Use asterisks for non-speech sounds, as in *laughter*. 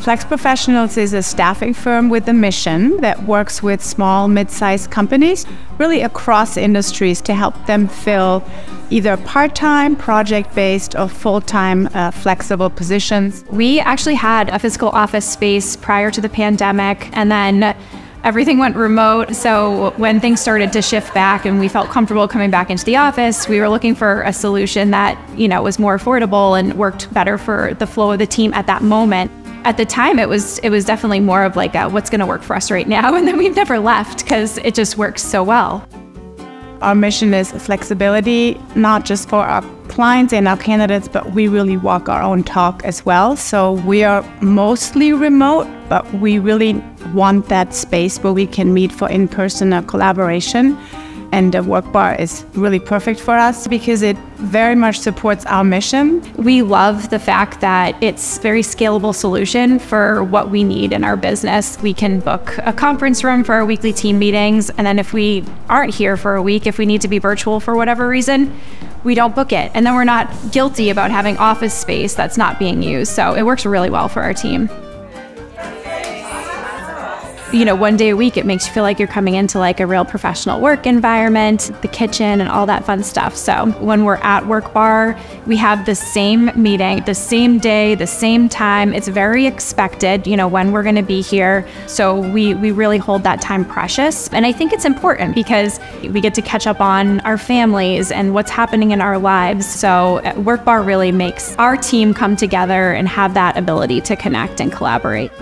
FlexProfessionals is a staffing firm with a mission that works with small, mid sized companies, really across industries, to help them fill either part time, project based, or full time uh, flexible positions. We actually had a physical office space prior to the pandemic, and then everything went remote. So when things started to shift back and we felt comfortable coming back into the office, we were looking for a solution that, you know, was more affordable and worked better for the flow of the team at that moment at the time it was it was definitely more of like a, what's going to work for us right now? *laughs* And then we've never left because it just works so well. Our mission is flexibility not just for our clients and our candidates but we really walk our own talk as well. So we are mostly remote but we really want that space where we can meet for in-person uh, collaboration and the Workbar is really perfect for us because it very much supports our mission. We love the fact that it's a very scalable solution for what we need in our business. We can book a conference room for our weekly team meetings, and then if we aren't here for a week, if we need to be virtual for whatever reason, we don't book it. And then we're not guilty about having office space that's not being used. So it works really well for our team you know, one day a week, it makes you feel like you're coming into like a real professional work environment, the kitchen, and all that fun stuff. So when we're at Workbar, we have the same meeting, the same day, the same time. It's very expected, you know, when we're going to be here. So we we really hold that time precious, and I think it's important because we get to catch up on our families and what's happening in our lives. So uh, Workbar really makes our team come together and have that ability to connect and collaborate.